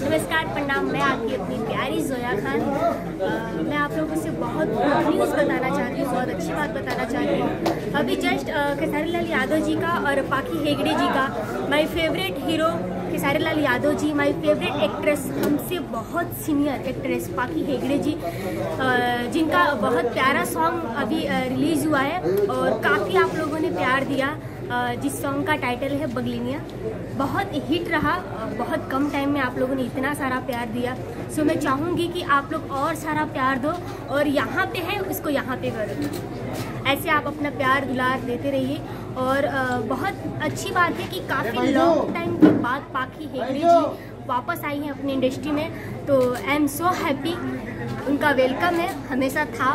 नमस्कार प्रणाम। मैं आपकी अपनी प्यारी जोया खान। आ, मैं आप लोगों से बहुत न्यूज़ बताना चाहती हूँ बहुत अच्छी बात बताना चाहती हूँ। अभी जस्ट खेसारी लाल यादव जी का और पाखी हेगड़े जी का। My favourite hero Khesari Lal Yadav ji my favourite actress हमसे बहुत सीनियर एक्ट्रेस पाखी हेगड़े जी। जिनका बहुत प्यारा सॉन्ग अभी रिलीज़ हुआ है और काफ़ी आप लोगों ने प्यार दिया। जिस सॉन्ग का टाइटल है बगलिनिया बहुत हिट रहा। बहुत कम टाइम में आप लोगों ने इतना सारा प्यार दिया। सो मैं चाहूँगी कि आप लोग और सारा प्यार दो और यहाँ पे है उसको यहाँ पे करो। ऐसे आप अपना प्यार दुलार देते रहिए। और बहुत अच्छी बात है कि काफ़ी लॉन्ग टाइम के बाद पाखी हेगड़े जी वापस आई हैं अपनी इंडस्ट्री में। तो आई एम सो हैप्पी उनका वेलकम है। हमेशा था।